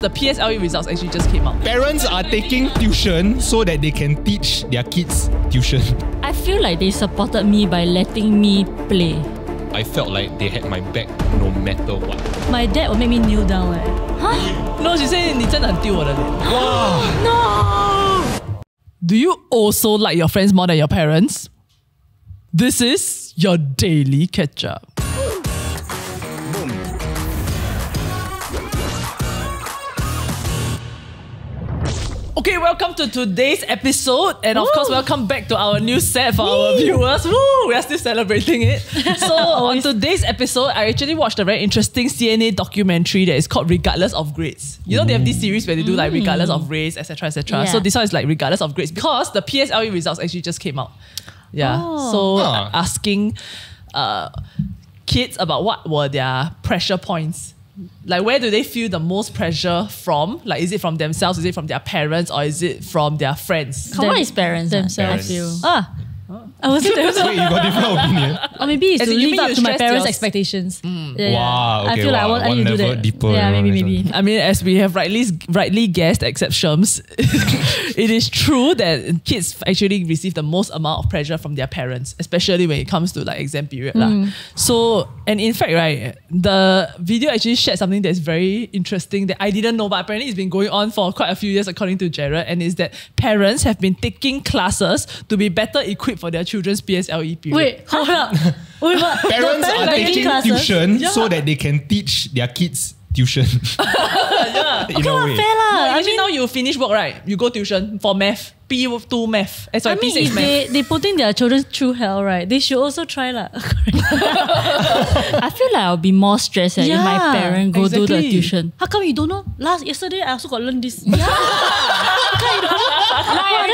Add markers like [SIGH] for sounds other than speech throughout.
The PSLE results actually just came out. Parents are taking tuition so that they can teach their kids tuition. I feel like they supported me by letting me play. I felt like they had my back no matter what. My dad would make me kneel down. Eh. Huh? No, she said, 你真的很丢我的脸. Eh? Wow. no! Do you also like your friends more than your parents? This is your Daily Ketchup. Okay, welcome to today's episode, and of course, welcome back to our new set for our viewers. Woo! We are still celebrating it. [LAUGHS] So, on today's episode, I actually watched a very interesting CNA documentary that is called "Regardless of Grades." You know, they have this series where they do like regardless of race, etc., etc. So this one is like regardless of grades because the PSLE results actually just came out. Yeah. Oh. So Huh. asking uh, kids about what were their pressure points. Like where do they feel the most pressure from? Like is it from themselves? Is it from their parents? Or is it from their friends? Come on, is parents. ah, themselves. I feel. Ah. I was there. Wait, you got different opinion? [LAUGHS] Or maybe it's As to you live mean up you to my stress parents' yours- expectations. Hmm. Yeah, Wow, I okay, feel like I wow, want I one need to do level that. deeper, yeah, you know, maybe, this maybe. I mean, as we have rightly rightly guessed, except Shermz, [LAUGHS] it is true that kids actually receive the most amount of pressure from their parents, especially when it comes to like exam period. lah. Hmm. So, and in fact, right, the video actually shared something that's very interesting that I didn't know, but apparently it's been going on for quite a few years, according to Jared, and is that parents have been taking classes to be better equipped for their children's PSLE period. Wait, hold up. [LAUGHS] Wait, what? Parents are taking taking classes? tuition Yeah. so that they can teach their kids tuition. [LAUGHS] yeah. In a way. Fair lah. No, I mean, now you finish work, right? You go tuition for math, P2 math. Eh, sorry, I mean, P6 if math. they, they putting their children through hell, right? They should also try lah. [LAUGHS] I feel like I'll be more stressed eh, if my Yeah, parent go do the tuition. How come you don't know? Last yesterday I also got learn this. Yeah. I that's think need to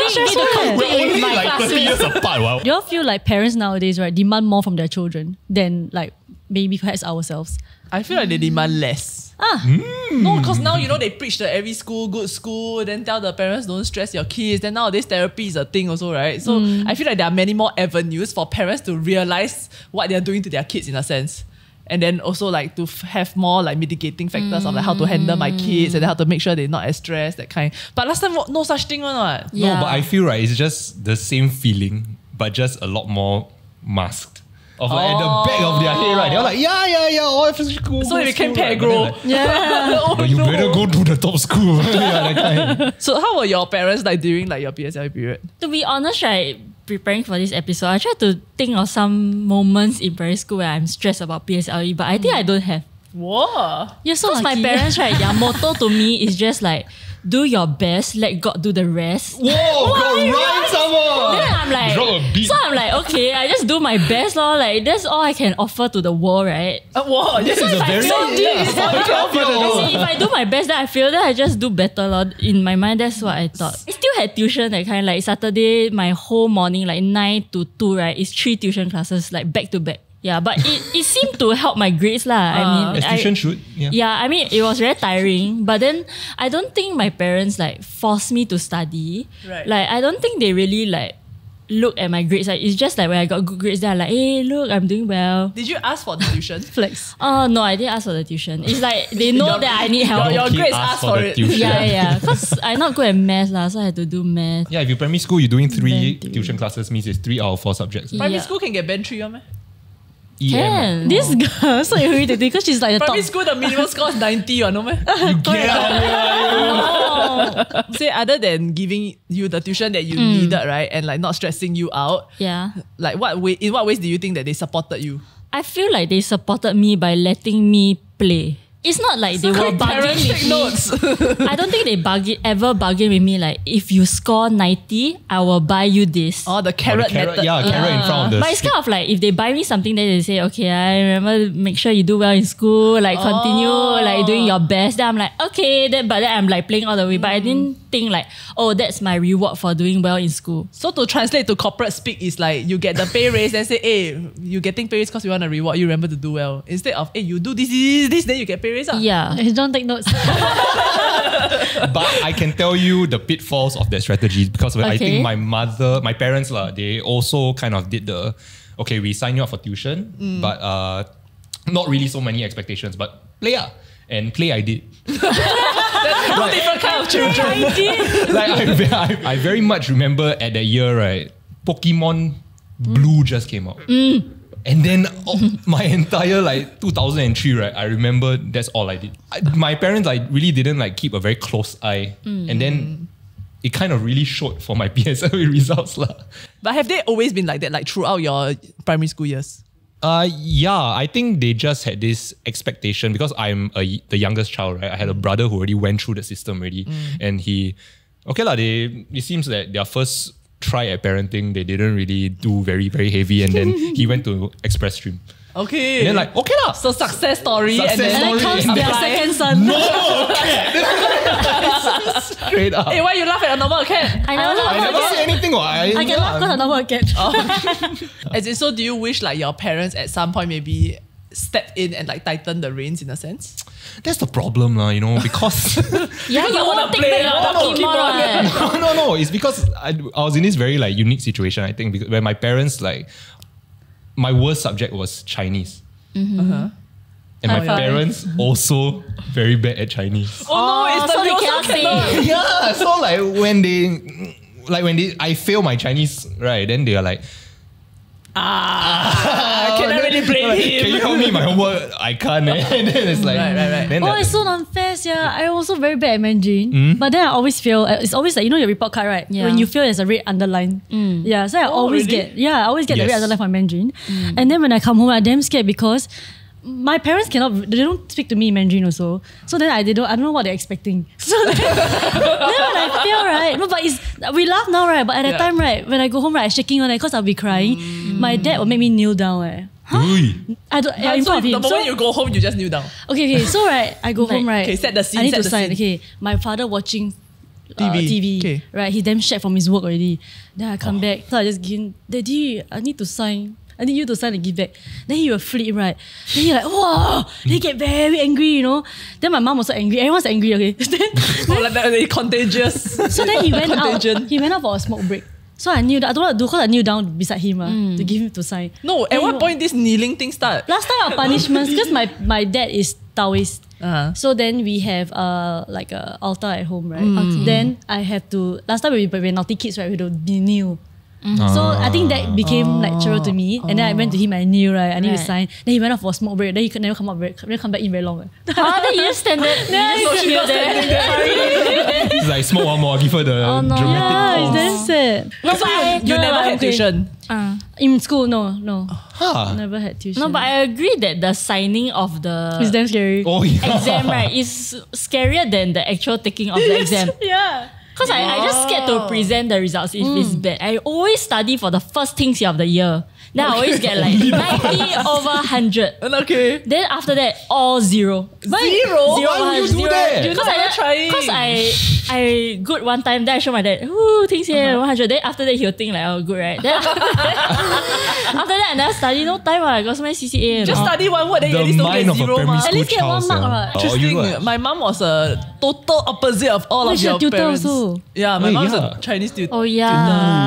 stressful. compete We're with only my like 30 years apart. Wow. Do you all feel like parents nowadays, right, demand more from their children than like maybe perhaps ourselves? I feel like they demand less. Ah. No, because now you know they preach that every school good school, then tell the parents don't stress your kids. Then nowadays therapy is a thing also, right? So I feel like there are many more avenues for parents to realize what they're doing to their kids in a sense. And then also like to f- have more like mitigating factors of like how to handle my kids and how to make sure they're not as stressed, that kind. But last time no such thing one what? Yeah. No, but I feel right, it's just the same feeling, but just a lot more masked. Of like at the oh. back of their head, right? They're like, yeah, yeah, yeah, all after school. So go it became school, right? But like, Yeah. [LAUGHS] Oh, But you no. better go to the top school. [LAUGHS] yeah, that kind. So how were your parents like during like your PSL period? To be honest, right, preparing for this episode, I tried to think of some moments in primary school where I'm stressed about PSLE, but I think I don't have. Whoa. You're so my parents, right, their motto to me is just like, do your best, let God do the rest. Whoa, got rhyme some. Then I'm like, Drop a beat. so I'm like, okay, I just do my best, lor. Like that's all I can offer to the world, right? Uh, whoa, this This is a very so deep. yeah, [LAUGHS] As in, if I do my best, then I feel that I just do better, lor. In my mind, that's what I thought. I still had tuition that kind, like Saturday, my whole morning, like nine to two, right? It's three tuition classes, like back to back. Yeah, but it, [LAUGHS] it seemed to help my grades, lah. I mean, As I- tuition should. Yeah. yeah, I mean, it was very tiring, but then I don't think my parents like forced me to study. Right. Like, I don't think they really like look at my grades. Like, it's just like when I got good grades, they're like, hey, look, I'm doing well. Did you ask for the tuition? [LAUGHS] Flex. Oh, no, I didn't ask for the tuition. It's like they [LAUGHS] know Your- that I need help. your- your grades asked ask for for it. tuition. yeah, yeah. Because I'm not good at math, lah, so I had to do math. Yeah, if you primary school, you're doing three three. tuition classes means it's three out of four subjects. Primary Yeah. school can get band three, one meh? EM. Can. This girl so irritating because she's like the top. Primary school, the minimum score is 90, one, no meh? [LAUGHS] You get out here. [LAUGHS] Say, other than giving you the tuition that you mm. needed, right? And like not stressing you out, Yeah. like what way, in what ways do you think that they supported you? I feel like they supported me by letting me play. It's not like they were Parents bargaining take with me. notes. [LAUGHS] I don't think they bargain ever bargain with me like if you score 90, I will buy you this. oh, the Oh, carrot, the carrot, method. yeah, carrot in front of the but it's kind of like if they buy me something, then they say, okay, I remember make sure you do well in school, like continue oh. like doing your best. Then I'm like, okay, then but then I'm like playing all the way. But I didn't hmm. think like, oh, that's my reward for doing well in school. So to translate to corporate speak is like you get the pay raise and say, hey, you getting pay raise because we want to reward you, remember to do well. Instead of, hey, you do this, this, this, then you get pay raise. ah. Yeah. [LAUGHS] Don't take notes. [LAUGHS] But I can tell you the pitfalls of that strategy because I think my mother, my parents, lah, they also kind of did the okay, we sign you up for tuition, but uh, not really so many expectations, but play ah. and play I did. [LAUGHS] no different kind of children. like I, ve- I, I very much remember at that year, right? Pokemon Blue just came out. And then oh, my entire like 2003, right? I remember that's all I did. I, my parents, I really didn't like keep a very close eye. And then it kind of really showed for my [LAUGHS] PSLE results. lah. But have they always been like that, like throughout your primary school years? Uh, yeah, I think they just had this expectation because I'm a, the youngest child, right? I had a brother who already went through the system already, and he, okay lah. They it seems that their first try at parenting, they didn't really do very very heavy, and then [LAUGHS] he went to express stream, Okay. and then like okay lah. so success story Success and then And then Sorry. comes their Apply. second son. No cat. [LAUGHS] Straight up. Hey, why you laugh at a normal cat? I never I never say anything. What I, I can laugh because I know what cat. Oh. [LAUGHS] As in, so do you wish like your parents at some point maybe step in and like tighten the reins in a sense? That's the problem, lah. You know, because [LAUGHS] [LAUGHS] Yeah, you I wanna won't take play, back I your wanna keep Pokemon. [LAUGHS] no, no, no. It's because I, I was in this very like unique situation. I think because where my parents like my worst subject was Chinese, Uh-huh. and my High five. parents also very bad at Chinese. Oh, no, it's the so they cannot cannot. say. yeah, so like when they like when they I fail my Chinese right, then they are like. I cannot then- really blame like, him. Can you help me? My homework I can't. eh. [LAUGHS] And then it's like, Right, right, right. Then Oh, it's so unfair, yeah. I also very bad at Mandarin. Hmm? But then I always fail. Uh, It's always like, you know your report card, right? Yeah. When you fail, there's a red underline. Yeah, so I always really? get, yeah, I always get the red underline for Mandarin. And then when I come home, I'm damn scared because my parents cannot, they don't speak to me in Mandarin also. So then I, they don't, I don't know what they're expecting. [LAUGHS] So then, then when I feel right? No, but it's, we laugh now, right? But at that time, right, when I go home, right, I'm shaking on it because I'll be crying. My dad will make me kneel down, eh. Ui. I don't, yeah, in so front of the him. moment So- you go home, you just kneel down. Okay, okay. So right, I go home right. okay, set the scene, I need set to the sign. scene. Okay, my father watching uh, TV. TV. Okay. Right, he damn shit from his work already. Then I come back, so I just give him, Daddy, I need to sign. I need you to sign and give back. Then he will flip, right? Then he like, wow. Then he get very angry, you know. Then my mom was so angry. Everyone's angry, okay. [LAUGHS] then, [LAUGHS] Oh, like that, it's contagious. [LAUGHS] so then he went out. Contagion. He went out for a smoke break. So I knew that I don't know what to do because I kneel down beside him uh, to give him to sign. No, at Then what point this kneeling thing start? Last time our punishments because my my dad is Taoist. Uh-huh. So then we have uh like a altar at home, right? Then I have to last time we we were naughty kids, right? We would be kneel. So I think that became like natural to me, and then I went to him. I knew right. I need to Right. sign. Then he went off for a smoke break. Then he could never come up. Very, never come back in very long. eh. Huh? [LAUGHS] Then you just stand [LAUGHS] there. you just she's kneel not standing [LAUGHS] there. It's like smoke one more. Give her the Oh, no. dramatic Yeah, it's pause. damn sad. No, but I, You No, never I'm had okay. tuition. uh, In school, no, no, Huh. never had tuition. no, but I agree that the signing of the it's damn scary. Oh yeah. exam right is scarier than the actual taking of the exam. Yeah. Because I, I just scared to present the results if it's bad. I always study for the first things of the year. Then I always get like [LAUGHS] 90 over 100. Okay. Then after that, all zero. Zero? Zero Why would you do zero. that? You Because never I, trying. Because I, I good one time, then I show my dad, ooh, things here, 100. Then after that, he'll think like, oh, good, right? Then after that, [LAUGHS] after that I never study, no time, ah. I got so many CCA. Just all. study one word, then you at The least don't get of zero primary. At school least get one child. mark, sia. right? Oh, you Interesting. My mom was a total opposite of all Wait, of she your tutor parents. also? Yeah, my Wait, mom's yeah. a Chinese tutor. Oh, yeah.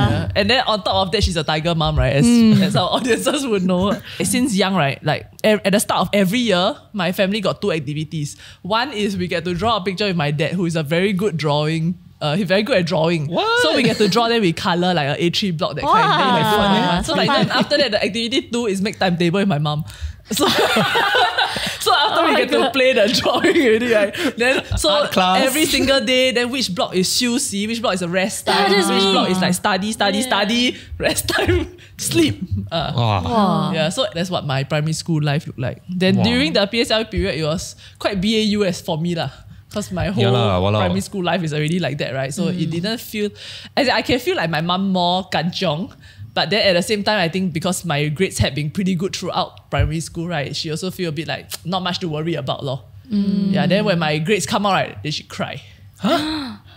Yeah. And then on top of that, she's a tiger mom, right? As, as our [LAUGHS] audiences would know. Since young, right? Like at the start of every year, my family got two activities. One is we get to draw a picture with my dad, who is a very good drawing. Uh, he's very good at drawing. What? So we get to draw, then we color like a A3 block, that kind. Then Wow. like fun, eh? Yeah, So like then after that, the activity two is make timetable with my mom. So, [LAUGHS] so after Oh we get to play the drawing already, right? Then so every single day, then which block is 休息, which block is a rest time, which block is like study, study, Yeah. study, rest time, [LAUGHS] sleep. Uh, Wow. Wow. yeah, so that's what my primary school life looked like. Then Wow. during the PSL period, it was quite BAU as for me lah. Because my whole Yeah walao. primary school life is already like that, right? So it didn't feel, as I can feel like my mom more kanchong. But then at the same time, I think because my grades had been pretty good throughout primary school, right? She also feel a bit like [TSK] not much to worry about, lor. Mm. Yeah, then when my grades come out, right, then she cry. Huh? [GASPS]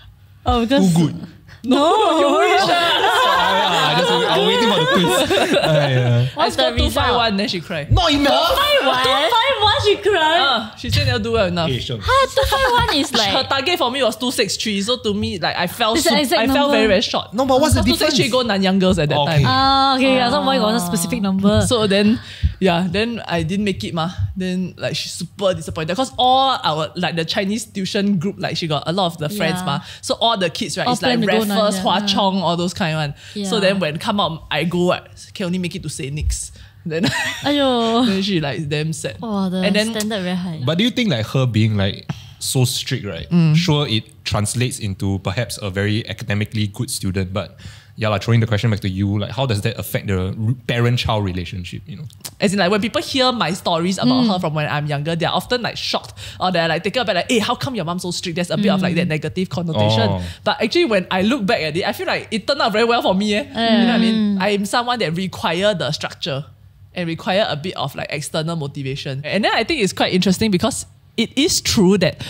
Oh, because Too good. No, [LAUGHS] you [LAUGHS] wish. Ah, just, I'm waiting for the [LAUGHS] twist. Aiya. I What's the scored two five result? one, then she cried. Not enough. What? five one. she cried. Uh, she said never do well enough. Hey, Shem. two five one is Her like target for me was 263. So to me, like I fell It's the sup- exact I fell number. very, very short. No, but what's the Because 263 go difference? Nanyang girls at that Okay. time. Ah, okay. Yeah, so why got a specific number? So then, yeah, then I didn't make it, ma. Then like she's super disappointed because all our like the Chinese tuition group, like she got a lot of the friends, Yeah. ma. So all the kids, right, All it's like plan to go Raffles, Nanyang, Hwa. Chong, all those kind of one. So then when come out, I go, right, can only make it to St. Nick's. Then, [LAUGHS] Ayo. then she like is damn sad. oh the and then standard very high. But do you think like her being like so strict, right? Mm. Sure, it translates into perhaps a very academically good student, but yeah, like throwing the question back to you, like how does that affect the parent-child relationship? You know, As in, like when people hear my stories about Mm. her from when I'm younger, they're often like shocked or they're like taken aback, like, hey, how come your mom so strict? There's a bit of like that negative connotation. Oh. But actually, when I look back at it, I feel like it turned out very well for me. Eh? You know what I mean? I'm someone that require the structure and require a bit of like external motivation. And then I think it's quite interesting because it is true that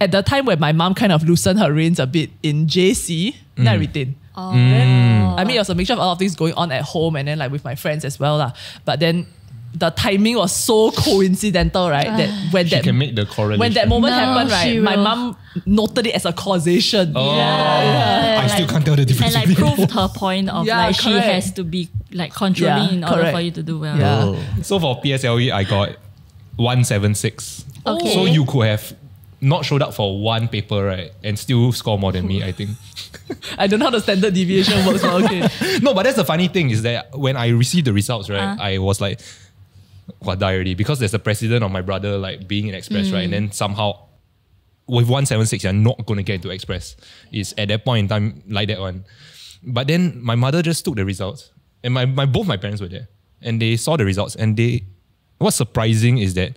at the time when my mom kind of loosened her reins a bit in JC, then I retained. Oh. Then, I mean, it was a mixture of a lot of things going on at home and then like with my friends as well. lah. But then the timing was so [LAUGHS] coincidental, right? That ah. when she that can make the correlation. when that moment No, happened, right? she My will. mom noted it as a causation. Oh, Yeah. I still can't tell the difference. and like between- proved her point of Yeah, like she has to be like controlling Yeah, in order correct. for you to do well. Yeah. Oh. So for PSLE, I got 176. Okay. So you could have not showed up for one paper, right? And still score more than me, I think. [LAUGHS] I don't know how the standard deviation works, but okay. [LAUGHS] no, but that's the funny thing is that when I received the results, right, Uh. I was like, what die already? Because there's a precedent of my brother like being in Express, right? And then somehow with 176, you're not going to get into Express. It's at that point in time like that one. But then my mother just took the results. And my, my both my parents were there. And they saw the results. And they what's surprising is that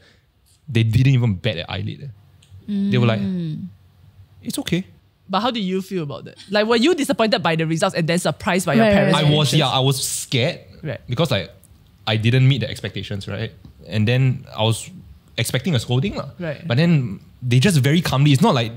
they didn't even bat an eyelid. They were like, it's okay. But how do you feel about that? Like, were you disappointed by the results and then surprised by your Right, parents? right, I was yeah, I was scared. Right. Because like I didn't meet the expectations, right? And then I was expecting a scolding. lah. Right. But then they just very calmly, it's not like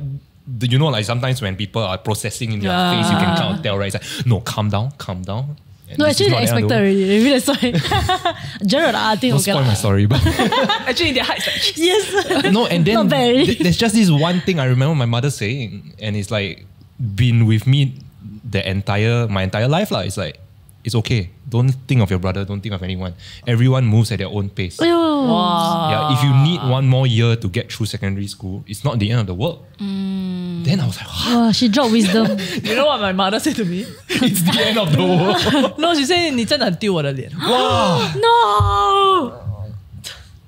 you know, like sometimes when people are processing in their Ah. face, you can kind of tell, right? It's like, no, calm down, calm down. And No, this is actually, they not the end expected of [LAUGHS] [LAUGHS] the already. Maybe that's why. Gerald, I think Don't okay. spoil lah. my story, but [LAUGHS] Actually, in their hearts, like, Yes. no, and then Not bad already. th- there's just this one thing I remember my mother saying, and it's like been with me the entire my entire life. lah. It's like it's okay. Don't think of your brother. Don't think of anyone. Everyone moves at their own pace. Ayo. wow. Yeah, if you need one more year to get through secondary school, it's not the end of the world. Then I was like, what? Wow, she dropped wisdom. [LAUGHS] You know what my mother said to me? [LAUGHS] it's the end of the world. no, [LAUGHS] she said, 你真的很丢我的脸. [GASPS] wow. No.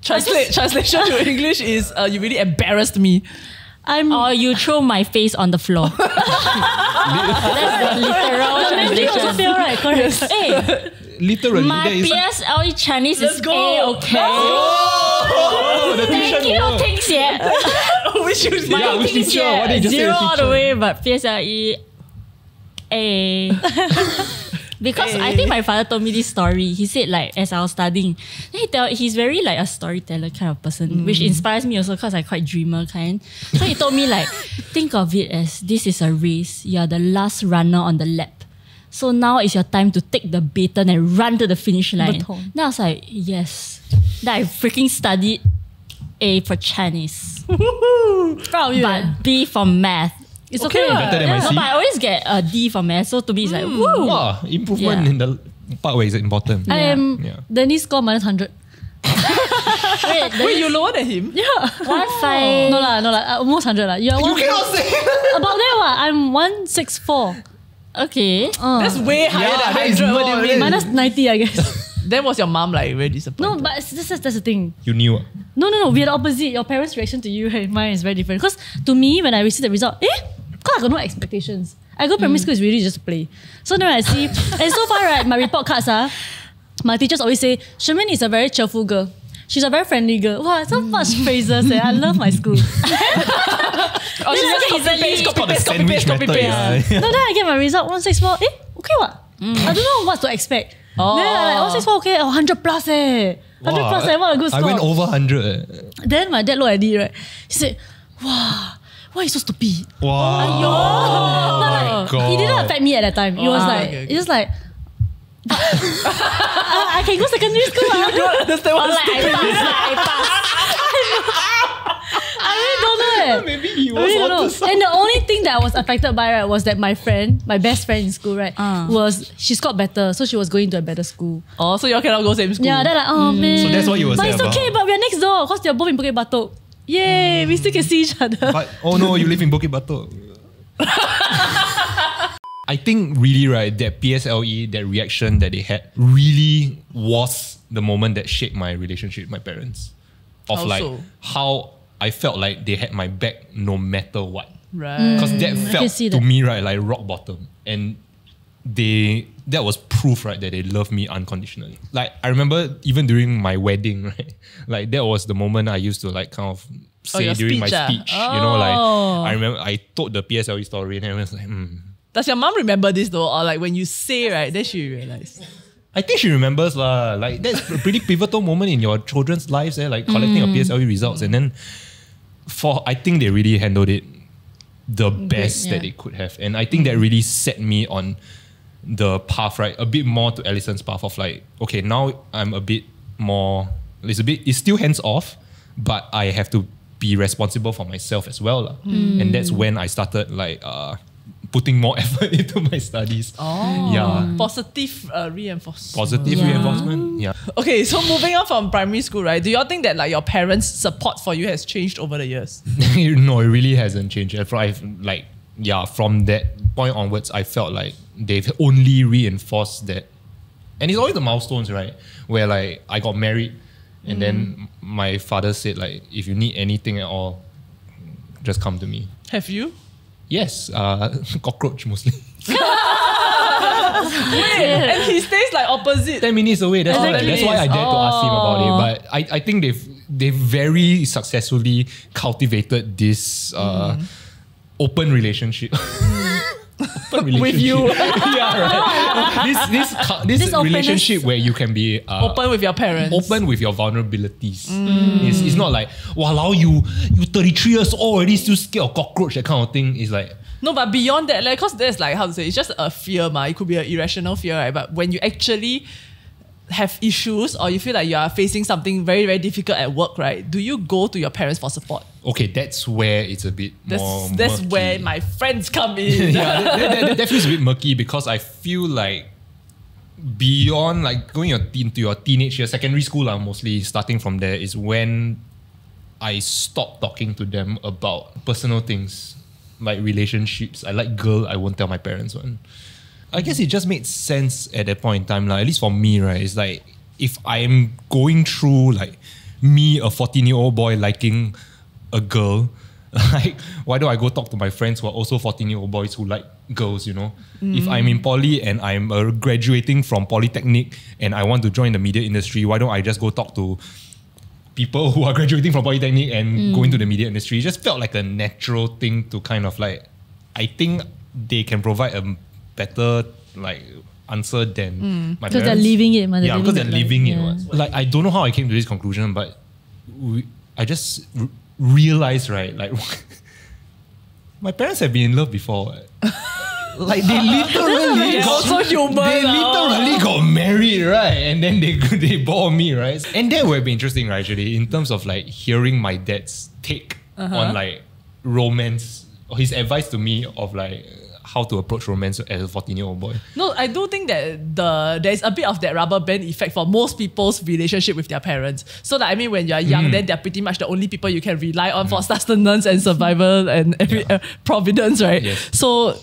Translate, translation to English is, uh, you really embarrassed me. I'm Or you throw my face on the floor. That's the literal Mandarin also translation. correct, correct. Hey, literally, my there is PSLE Chinese Let's is go. A okay. Oh, the Thank you, Ting Xie. Which you see? Yeah, which teacher? What did you Zero say? all the way, but PSLE A. [LAUGHS] because hey. I think my father told me this story. He said like as I was studying, he tell he's very like a storyteller kind of person, mm. which inspires me also because I'm quite dreamer kind. So he told me like, [LAUGHS] think of it as this is a race. You are the last runner on the lap. So now is your time to take the baton and run to the finish line. Baton. Then I was like, yes. Then I freaking studied A for Chinese, [LAUGHS] Proud of you. eh? but B for math. It's Okay okay. lah. lah. Better than my No, but I always get a D for math. So to me, it's like, woo. Wow, improvement Yeah. in the part where it's important. I am Yeah. Dennis score minus 100. [LAUGHS] Wait, [LAUGHS] Wait, you lower than him? Yeah. one five. No lah, no lah. Uh, almost 100 lah. You are You one, cannot say about there what? I'm 164. Okay. Uh, That's way higher Yeah, than that is 100. What do you mean? minus 90, I guess. [LAUGHS] Then was your mom like very disappointed? no, but it's- that's, that's the thing. You knew. ah. No, no, no. We're the opposite. Your parents' reaction to you and mine is very different. Because to me, when I receive the result, eh, because I got no expectations. I go primary school is really just to play. So then I see, and so far, right, my report cards are, my teachers always say, Shermane is a very cheerful girl. She's a very friendly girl. Wow, so much [LAUGHS] praises. Eh. I love my school. [LAUGHS] oh, she just copy paste, copy Called paste, copy sandwich paste, copy method. paste. yeah. no, then I get my result 164. Eh, okay what? I don't know what to expect. Oh. Then I like 164, okay, oh, 100 plus eh. 100 Wow, plus eh, what a good I went over 100. eh. Then my dad looked at it, right? He said, wow, why are you so stupid? Wow. But like, God. he didn't affect me at that time. It was Oh, like, okay, okay. it's just like, [LAUGHS] I, I can go secondary school. I [LAUGHS] ah. don't understand Or what like I pass, like I pass. Eh. Maybe he I was really don't know. onto something. And the only thing that I was affected by right was that my friend, my best friend in school, right, Ah. was she scored better, so she was going to a better school. Oh, so y'all cannot go same school. Yeah, then like, oh man. So that's what you were But saying it's okay, but we're next door because they're both in Bukit Batok. Yay, we still can see each other. But oh no, you live in Bukit Batok. [LAUGHS] I think really right that PSLE that reaction that they had really was the moment that shaped my relationship with my parents. Of How like how I felt like they had my back no matter what. Right. Because that Mm, felt to that. me right like rock bottom, and they that was proof right that they love me unconditionally. Like I remember even during my wedding, [LAUGHS] right, like that was the moment I used to like kind of say Oh, during my speech, ah? speech. You know, like Oh. I remember I told the PSLE story and everyone's like, hmm. Does your mom remember this though? Or like when you say right, then she realize. I think she remembers lah. Like that's a pretty pivotal moment in your children's lives, eh? Like collecting your PSLE results, and then for I think they really handled it the best yeah. that they could have, and I think that really set me on the path, right? A bit more to Alison's path of like, okay, now I'm a bit more. It's a bit. It's still hands off, but I have to be responsible for myself as well, lah. And that's when I started like uh, putting more [LAUGHS] effort into my studies. Oh. Yeah. Positive uh, reinforcement. Positive Yeah. reinforcement. Yeah. Okay, so moving on from primary school, right? Do you all think that like your parents' support for you has changed over the years? [LAUGHS] no, it really hasn't changed. I- I've like yeah, from that point onwards, I felt like they've only reinforced that, and it's always the milestones, right? Where like I got married, and then my father said like, if you need anything at all, just come to me. Have you? Yes, uh, [LAUGHS] cockroach mostly. [LAUGHS] Wait, and he stays like opposite. Ten minutes away. That's, why, Exactly. that's why I dared to ask him about Oh. it. But I, I think they've they've very successfully cultivated this uh, relationship. open relationship. [LAUGHS] [LAUGHS] With you. [LAUGHS] yeah, [LAUGHS] right. This this cu- this, This openness. relationship where you can be uh, Open with your parents. open with your vulnerabilities. It's, it's not like, wow, you you 33 years old already still scared of cockroach, that kind of thing. It's like, No, but beyond that, like, cause there's like how to say, it's just a fear, ma. It could be an irrational fear, right? But when you actually have issues or you feel like you are facing something very, very difficult at work, right? Do you go to your parents for support? okay, that's where it's a bit That's more that's murky. where my friends come in. [LAUGHS] yeah, that, that, that, that feels a bit murky because I feel like beyond like going your teen to your teenage years, secondary school, uh, mostly starting from there is when I stopped talking to them about personal things like relationships. I like girl, I won't tell my parents one. I guess it just made sense at that point in time, like, at least for me, right? It's like if I'm going through like me, a 14 year old boy liking a girl, [LAUGHS] like why do I go talk to my friends who are also 14 year old boys who like girls, you know? If I'm in poly and I'm uh, graduating from polytechnic and I want to join the media industry, why don't I just go talk to people who are [LAUGHS] graduating from polytechnic and go into the media industry? It just felt like a natural thing to kind of like I think they can provide a better like answer than my Because they're parents. living it, man. They're yeah, because they're living living it. life, what. Like I don't know how I came to this conclusion, but we, I just r- realized right, like [LAUGHS] my parents have been in love before. [LAUGHS] like they literally got, also human they now. literally got married, right? And then they [LAUGHS] they bore me, right? And that would be interesting, right? Actually, in terms of like hearing my dad's take Uh-huh. on like romance, or his advice to me of like how to approach romance as a 14 year old boy. No, I do think that the there's a bit of that rubber band effect for most people's relationship with their parents. So that I mean, when you're young, Mm. then they're pretty much the only people you can rely on for sustenance and survival and every, Yeah. uh, providence, right? Yes. So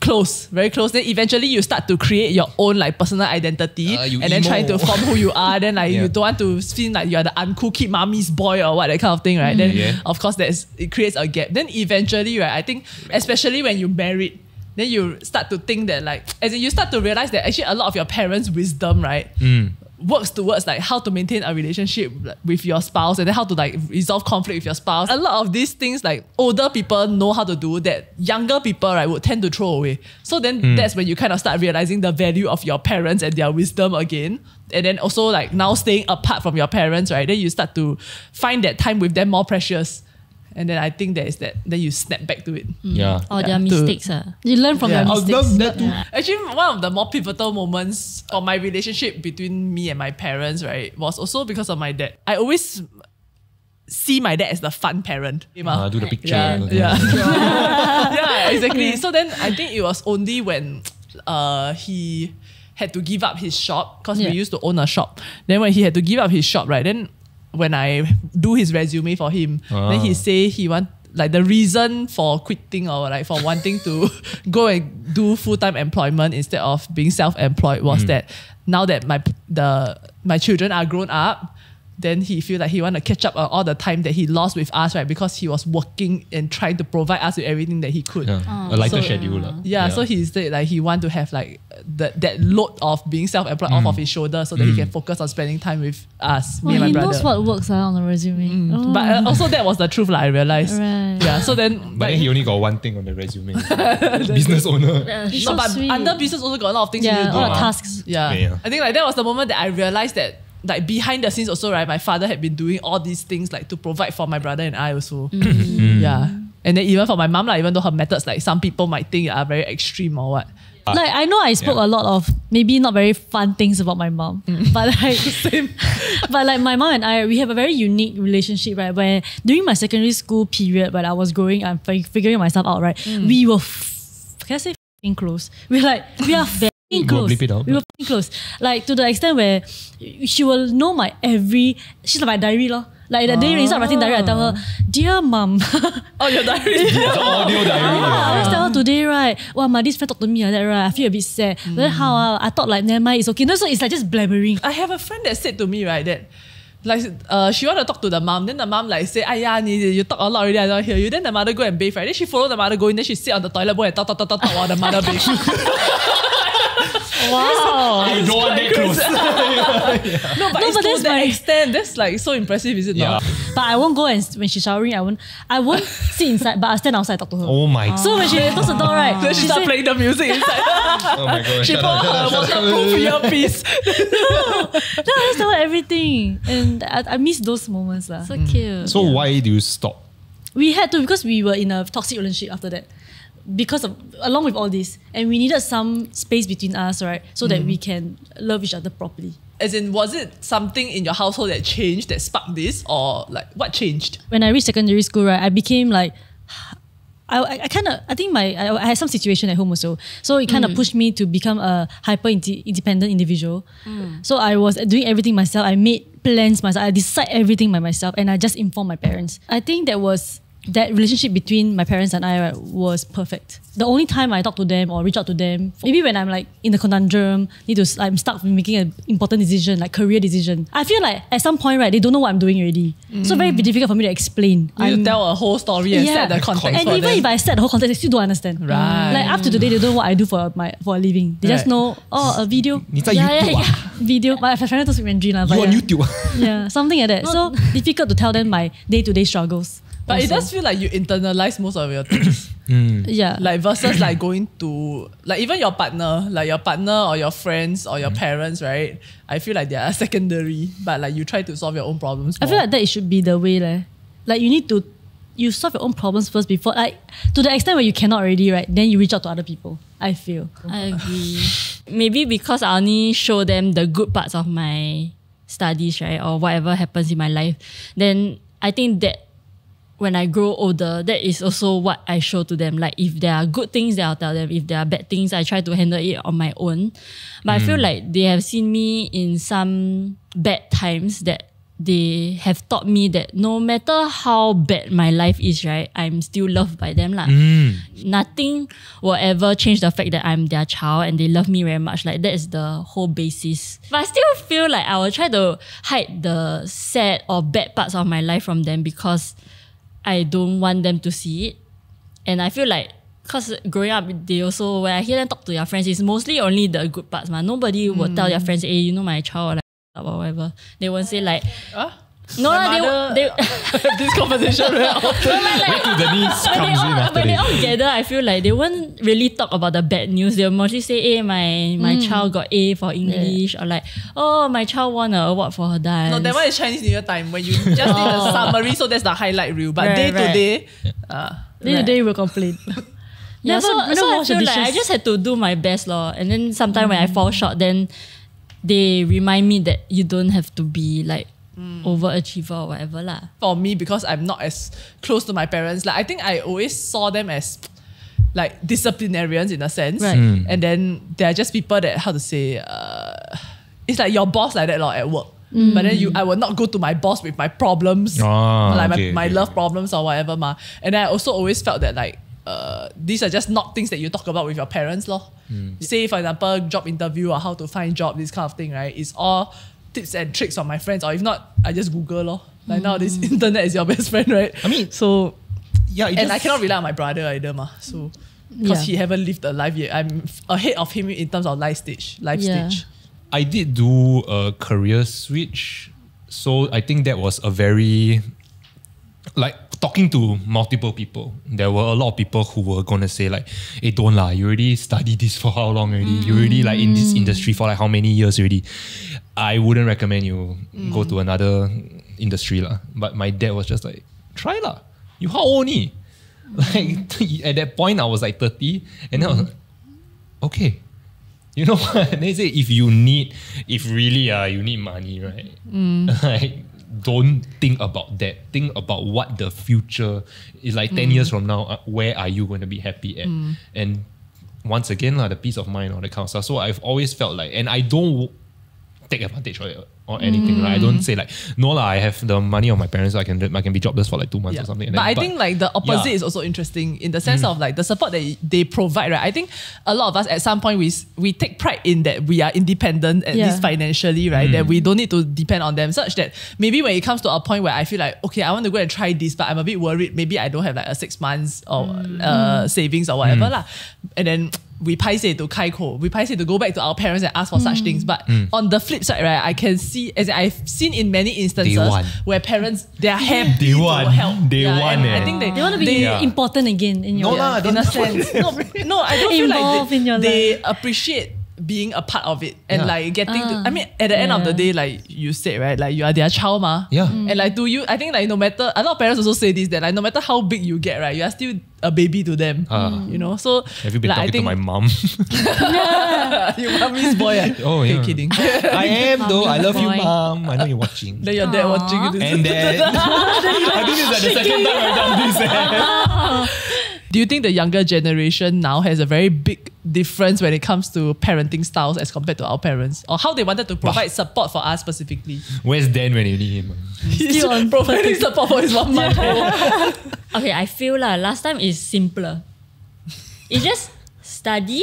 close, very close. Then eventually you start to create your own like personal identity, Uh, and then emo. trying to form who you are. Then like [LAUGHS] Yeah. you don't want to feel like you're the uncool kid mommy's boy or what that kind of thing, right? Then Yeah. of course there's it creates a gap. Then eventually, right? I think especially when you married, then you start to think that like as in you start to realize that actually a lot of your parents' wisdom, right? Mm. Works towards like how to maintain a relationship with your spouse and then how to like resolve conflict with your spouse. A lot of these things like older people know how to do that younger people right would tend to throw away. So then mm. that's when you kind of start realizing the value of your parents and their wisdom again. And then also like now staying apart from your parents, right? Then you start to find that time with them more precious. And then I think that is that then you snap back to it. Yeah. Or Yeah, their to- mistakes. ah. You learn from Yeah. their Oh, mistakes. that too. Actually, one of the more pivotal moments of my relationship between me and my parents, right, was also because of my dad. I always see my dad as the fun parent. Uh, do the picture. yeah, Okay. yeah, [LAUGHS] yeah, exactly. So then I think it was only when uh he had to give up his shop because Yeah. we used to own a shop. Then when he had to give up his shop, right? Then when I do his resume for him, then he Ah. say he want like the reason for quitting or like for wanting to [LAUGHS] go and do full time employment instead of being self employed was that now that my the my children are grown up. Then he feel like he want to catch up on all the time that he lost with us, right? Because he was working and trying to provide us with everything that he could. Yeah. A lighter So- schedule. lah. Yeah, so he said like he want to have like that that load of being self-employed off of his shoulder so that he can focus on spending time with us, Well, me and my he brother. knows what works ah, on the resume. Oh. But uh, also that was the truth, like, I realized. Right. Yeah. So then, But like, then he only got one thing on the resume. [LAUGHS] Business owner. Yeah, It's no, so but sweet. under business also got a lot of things yeah, to do. all the Ah. tasks. Yeah. Okay, yeah. I think like that was the moment that I realized that like behind the scenes also, right, my father had been doing all these things like to provide for my brother and I also. Mm. mm. Yeah. And then even for my mom, like, even though her methods, like some people might think are very extreme or what. Uh, like I know I spoke Yeah. a lot of maybe not very fun things about my mom, mm. [LAUGHS] but like [LAUGHS] but like my mom and I, we have a very unique relationship, right? Where during my secondary school period, when I was growing, I'm fi- figuring myself out, right? Mm. We were, f- can I say f***ing close? We're like we are f***ing [LAUGHS] Go close. bleep it out. We were f***ing close, like to the extent where she will know my every. She's like my diary, lor. Like the day when you start writing diary, I tell her, dear mom. [LAUGHS] Oh, your diary. [LAUGHS] It's an audio diary. Yeah, I always tell her today, right? Wow, my this friend talked to me like that, right? I feel a bit sad. But then how? ah, I thought like, never mind, it's okay. No, so it's like just blabbering. I have a friend that said to me, right, that like uh, she want to talk to the mom. Then the mom like say, Aya, ni, you talk a lot already, I don't hear you. Then the mother go and bathe, right? Then she follow the mother go in, then she sit on the toilet bowl and talk, talk, talk, talk, talk while the mother bathe. [LAUGHS] Wow. I don't want that close. [LAUGHS] no, but No, it's but that's my- extent. That's like so impressive, is it Yeah. not? But I won't go and when she's showering, I won't I won't [LAUGHS] sit inside, but I stand outside talk to her. Oh my. God. So when she close the door, right? Then she she start playing the music [LAUGHS] inside. Oh my god. she shut put her up, shut up. waterproof earpiece. no, I just tell her everything. And I, I miss those moments. lah. So cute. So why do you stop? we had to because we were in a toxic relationship after that. Because of along with all this, and we needed some space between us, right, so that we mm. can love each other properly. As in, was it something in your household that changed that sparked this, or like what changed? when I reached secondary school, right, I became like, [SIGHS] I, I, I kind of, I think my, I, I had some situation at home also. So it kind of mm. pushed me to become a hyper independent individual. Mm. So I was doing everything myself. I made plans myself. I decide everything by myself and I just inform my parents. I think that was, that relationship between my parents and I right, was perfect. The only time I talk to them or reach out to them, maybe when I'm like in a conundrum, need to I'm stuck making an important decision, like career decision. I feel like at some point, right, they don't know what I'm doing already. Mm. So very mm. difficult for me to explain. You I'm, tell a whole story and yeah, set the context. And even them. if I set the whole context, they still don't understand. Right. Like up to today, they don't know what I do for my for a living. They right. just know oh a video. yeah, yeah, ah. yeah. video. My friend doesn't speak Mandarin. You on YouTube. yeah, something like that. so difficult to tell them my day to day struggles but it does feel like you internalize most of your things. [COUGHS] Hmm. Yeah. like versus like going to like even your partner, like your partner or your friends or your hmm. parents, right? I feel like they are [LAUGHS] secondary, but like you try to solve your own problems. I feel like that it should be the way leh. Like you need to you solve your own problems first before like to the extent where you cannot already, right? Then you reach out to other people. I feel. I agree. [LAUGHS] Maybe because I only show them the good parts of my studies, right, or whatever happens in my life, then I think that when I grow older, that is also what I show to them. Like if there are good things, then I'll tell them. If there are bad things, I try to handle it on my own. But I feel like they have seen me in some bad times that they have taught me that no matter how bad my life is, right, I'm still loved by them. lah nothing will ever change the fact that I'm their child and they love me very much. Like that is the whole basis. But I still feel like I will try to hide the sad or bad parts of my life from them because I don't want them to see it. And I feel like because growing up, they also when I hear them talk to their friends, it's mostly only the good parts. Man. Nobody will hmm. tell their friends, hey, you know my child like or whatever. They won't say like Huh? No, My lah, they, mother- they [LAUGHS] this conversation very often. [LAUGHS] like, to the knees when they comes in all, after when they all gather, I feel like they won't really talk about the bad news. They'll mostly say, "Hey, my my child got A for English," or like, "Oh, my child won an award for her dance." No, that one is Chinese New Year time when you just need a [LAUGHS] summary, so that's the highlight reel. But Right, day to day, uh, Day to day will complain. yeah, Never- so, so I feel like I just had to do my best, lor. And then sometimes when I fall short, then they remind me that you don't have to be like overachiever or whatever lah. for me because I'm not as close to my parents. Like I think I always saw them as like disciplinarians in a sense, Right. and then they're just people that how to say, uh, it's like your boss like that lot at work. But then you, I will not go to my boss with my problems, Ah, like okay, my, my okay. love problems or whatever, ma. And I also always felt that like. Uh, these are just not things that you talk about with your parents, lor. Say, for example, job interview or how to find job, this kind of thing, right? It's all tips and tricks from my friends, or if not, I just Google, lor. Like nowadays, mm. [LAUGHS] internet is your best friend, right? I mean, so Yeah, it and I cannot rely on my brother either, ma. So because Yeah. he haven't lived a life yet, I'm ahead of him in terms of life stage, life Yeah. stage. I did do a career switch. So I think that was a very like talking to multiple people. There were a lot of people who were gonna say like, "Hey, don't lah, you already studied this for how long already? You already like in this mm. industry for like how many years already?" I wouldn't recommend you go mm. to another industry lah. But my dad was just like, "Try lah. You how old only?" [LAUGHS] Like at that point, I was like thirty, and then I was like, "Okay." You know [LAUGHS] what? They say if you need, if really uh, you need money, right? Mm. [LAUGHS] like, don't think about that. Think about what the future is like 10 years from now. Uh, where are you going to be happy at? And once again, lah, the peace of mind, all that kind of stuff. So I've always felt like, and I don't take advantage of it or anything. Right? I don't mm. say like, no lah, I have the money of my parents, so I can I can be jobless for like two months Yeah. or something. But like I that. think like the opposite yeah. is also interesting in the sense mm. of like the support that they provide, right? I think a lot of us at some point we we take pride in that we are independent at Yeah. least financially, right? That mm. we don't need to depend on them, such that maybe when it comes to a point where I feel like okay, I want to go and try this, but I'm a bit worried. Maybe I don't have like a six months or uh, savings or whatever lah, and then. We paise it to kaiko, we paise it to go back to our parents and ask for such things. But on the flip side, right, I can see, as I've seen in many instances where parents they are happy They to want. help. They want, eh. I think they, They want to be Yeah. important again in your No lah, life. in a don't- sense. no, [LAUGHS] no, I don't feel like Involved they, in your they appreciate being a part of it and Yeah. like getting to, Ah. I mean, at the end of the day, like you said, right, like you are their child, ma. Yeah. And like, do you, I think like no matter, a lot of parents also say this, that like no matter how big you get, right, you are still a baby to them, Ah. you know? So, Have you been like, I talking to my mom? [LAUGHS] you mommy's boy, eh? Oh, Okay, yeah. kidding. I am though. I love you, mom. I know you're watching. then your dad watching this. And then [LAUGHS] [LAUGHS] I think this is like the second time I've done this. eh. Do you think the younger generation now has a very big difference when it comes to parenting styles as compared to our parents, or how they wanted to provide support for us specifically? Where's Dan when you need him? He's Still [LAUGHS] on providing support for his one month old. Okay, I feel lah. Last time is simpler. It's just study,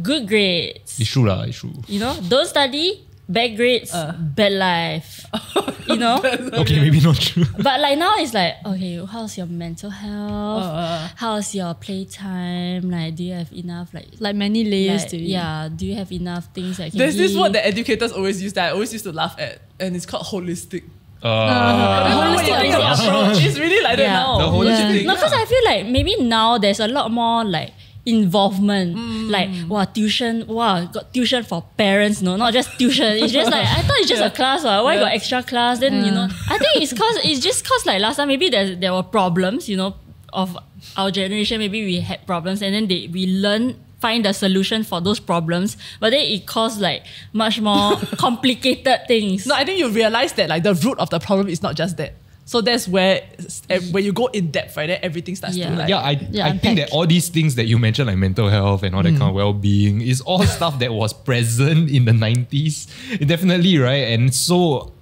good grades. It's true lah. It's true. You know, don't study, bad grades, uh. bad life. [LAUGHS] you know. Okay, maybe not true. [LAUGHS] But like now it's like, okay, how's your mental health? Uh, uh. how's your playtime? Like, do you have enough like, like many layers like to it. yeah, do you have enough things that can There's this give? word that educators always use that I always used to laugh at, and it's called holistic. Uh, When you Holistic think approach. approach, it's really like that Yeah. now. The holistic Yeah. No, because I feel like maybe now there's a lot more like involvement. Mm. Like wow, tuition, wow, got tuition for parents, no, not just tuition. It's just like I thought it's just a class, or why Yeah. got extra class? Then you know, I think it's cause it's just cause like last time maybe there there were problems, you know, of our generation. Maybe we had problems, and then they we learn find the solution for those problems, but then it caused like much more [LAUGHS] complicated things. No, I think you realize that like the root of the problem is not just that. So that's where when you go in depth, right? Then everything starts Yeah. to like yeah, I, Yeah, I think that all these things that you mentioned, like mental health and all that kind of well being, is all [LAUGHS] stuff that was present in the 90s. Definitely, right? And so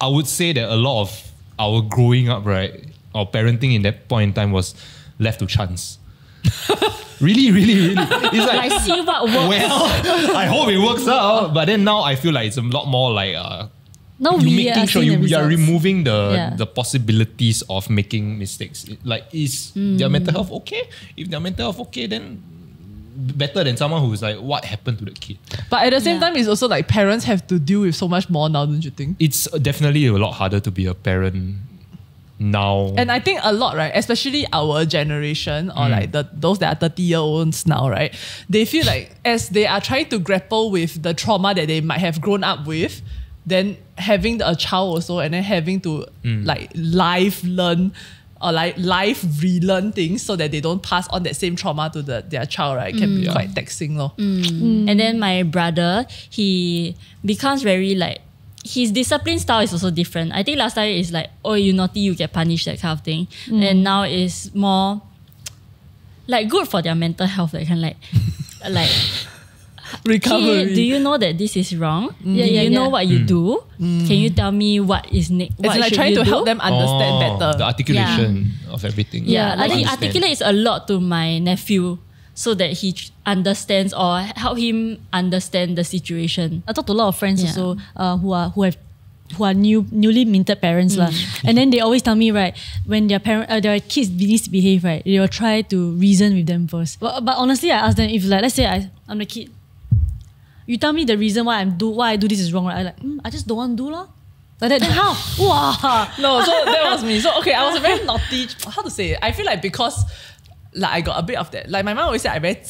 I would say that a lot of our growing up, right, our parenting in that point in time was left to chance. [LAUGHS] really, really, really. It's like, I like, see what works. well, I hope it works out. But then now I feel like it's a lot more like uh, Now you we making are sure seeing you, the you are removing the Yeah. the possibilities of making mistakes. Like, is mm. their mental health okay? If their mental health okay, then better than someone who's like, what happened to the kid? But at the same Yeah. time, it's also like parents have to deal with so much more now, don't you think? It's definitely a lot harder to be a parent now. And I think a lot, right? Especially our generation or mm. like the those that are 30 year olds now, right? They feel like as they are trying to grapple with the trauma that they might have grown up with, then having a child also and then having to mm. like life learn or like life relearn things so that they don't pass on that same trauma to the, their child, right? Can be mm. quite taxing, lor. Mm. And then my brother, he becomes very like his discipline style is also different. I think last time is like, oh, you naughty, you get punished, that kind of thing. And now is more like good for their mental health. That kind of like, [LAUGHS] like, [LAUGHS] Recovery. "Kid, do you know that this is wrong? Yeah, do yeah, you know what you do? Can you tell me what is next? it's like trying to do? help them understand Oh, better. The articulation of everything. Yeah, I think Understand. articulates a lot to my nephew so that he understands or help him understand the situation. I talk to a lot of friends Yeah. also uh, who are who have who are new newly minted parents lah. and then they always tell me right when their parent uh, their kids misbehave to right they will try to reason with them first. But, but honestly, I ask them if like let's say I I'm the kid, you tell me the reason why I'm do why I do this is wrong. Right? I like mm, I just don't want to do lah. Like that, then how? [LAUGHS] Wow. No, so that was me. So okay, I was a very [LAUGHS] naughty. How to say? it? I feel like because like I got a bit of that. Like my mom always said, I very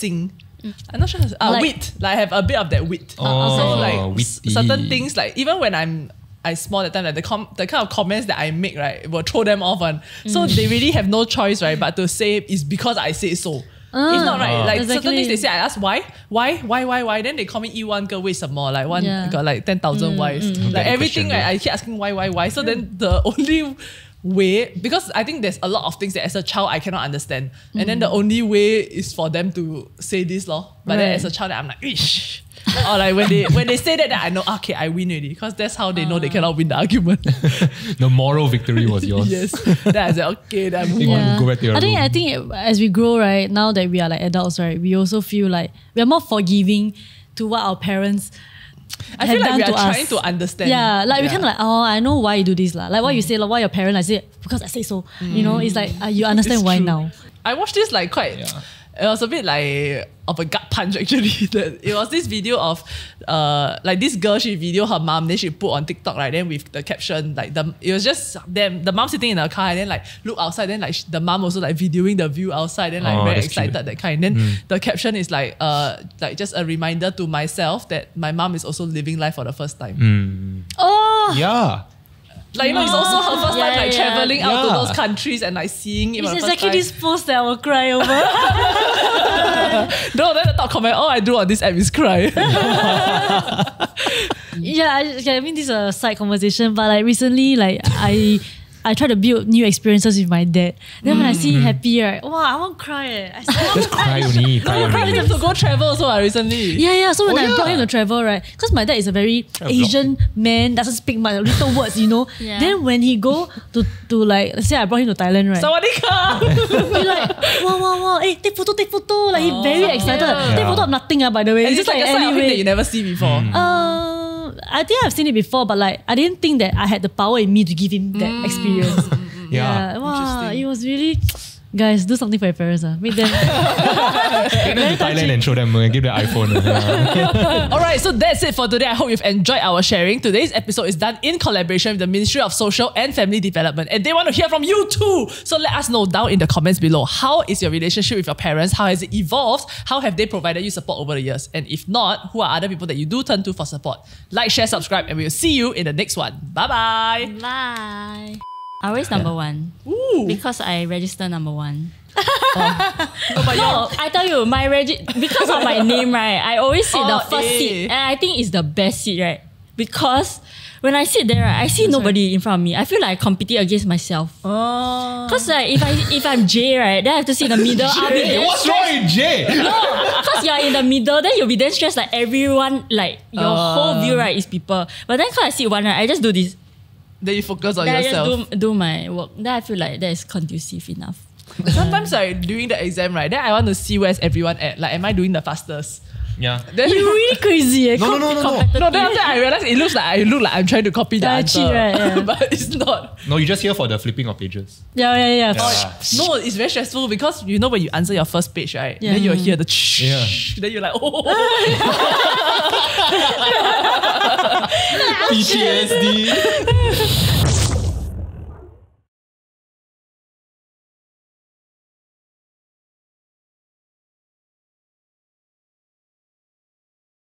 i'm not sure. how to- Uh, Like- wit. Like I have a bit of that wit. Oh, so like witty. certain things, like even when I'm I small that time, like the com- the kind of comments that I make, right, will throw them off on. So they really have no choice, right, but to say it's because I say so. Uh, it's ah. not right. Uh, like exactly. certain things they say, I ask why, why, why, why, why. Then they call me E one girl, Wait, some more. Like one yeah. got like ten thousand mm. Mm, mm, like everything, right? I keep asking why, why, why. So then the [LAUGHS] only way because I think there's a lot of things that as a child I cannot understand. Mm. And then the mm. only way is for them to say this law. But right. then as a child I'm like, Ish. [LAUGHS] or like when they when they say that, then I know ah, okay, I win already because that's how they know they ah. cannot win the argument. [LAUGHS] The moral victory was [LAUGHS] yours. yes, that's I said okay, then I move You on. want to go back to your I think room. I think as we grow, right now that we are like adults, right, we also feel like we are more forgiving to what our parents. I have feel like done we are to us. trying to understand. Yeah, like we kind of like, oh, I know why you do this, lah. Like what you mm. say, like why your parent, I say because I say so. You know, mm. it's like uh, you understand It's why true. now. I watched this like quite. Yeah. It was a bit like of a gut punch actually. [LAUGHS] that it was this video of uh like this girl she video her mom then she put on TikTok right then with the caption like the it was just them the mom sitting in the car and then like look outside then like the mom also like videoing the view outside then like Oh, very excited cute. that kind then the caption is like uh like just a reminder to myself that my mom is also living life for the first time Oh, Yeah. Like you know it's also her first Yeah, time like yeah. traveling out to those countries and like seeing it it's for the first exactly time. this post that I will cry over. [LAUGHS] no then the top comment all I do on this app is cry [LAUGHS] yeah, I, okay, I mean this is a side conversation, but like recently, like I. I try to build new experiences with my dad. Then when I see him happy, right, wow, I won't cry. Eh. I said, Just cry only. [LAUGHS] Cry You probably have to go travel also uh, recently. Yeah, yeah. So when Oh, I yeah. brought him to travel, right? Because my dad is a very of Asian man, doesn't speak much, little words, you know. Yeah. Then when he go to to like, let's say I brought him to Thailand, right? Sawadika! he [LAUGHS] like, wow, wow, wow, hey, take photo, take photo. Like he very excited. cute. Take photo of nothing, ah, by the way. And It's it's like a sign of him that you never see before. Uh, I think I've seen it before, but like I didn't think that I had the power in me to give him that experience. Yeah. Wow, Interesting. it was really. Guys, do something for your parents. Uh. Make them. [LAUGHS] Take them to Thailand and show them uh, give the iPhone. uh. [LAUGHS] All right, so that's it for today. I hope you've enjoyed our sharing. Today's episode is done in collaboration with the Ministry of Social and Family Development, and they want to hear from you too. So let us know down in the comments below. How is your relationship with your parents? How has it evolved? How have they provided you support over the years? And if not, who are other people that you do turn to for support? Like, share, subscribe, and we'll see you in the next one. Bye bye. Bye. I always number one Ooh. because I register number one. [LAUGHS] but No, I tell you, my regi- because of my name, right? I always sit the Oh, first eh. seat, and I think it's the best seat, right? Because when I sit there, right, I see nobody in front of me. I feel like I competing against myself. Oh. Cause like if I if I'm J, right, then I have to sit in the middle. I'll be Hey, then what's wrong with Jay? Cause you're in the middle, then you'll be then stressed like everyone, like your Uh. whole view, right, is people. But then cause I sit one, right, I just do this. Then you focus on Then I just do, do my work. Then I feel like that is conducive enough. Sometimes like during the exam, right? Then I want to see where's everyone at. Like, am I doing the fastest? Yeah. Then you really crazy. Eh? No, no, no, no, no. No, then after I realized it looks like I look like I'm trying to copy the answer, cheat, right, yeah. [LAUGHS] but it's not. No, you're just here for the flipping of pages. Yeah, yeah, yeah. Yeah. No, it's very stressful because you know when you answer your first page, right? Yeah. Then you'll hear the Yeah. Then you're like, oh. [LAUGHS] [LAUGHS] PTSD.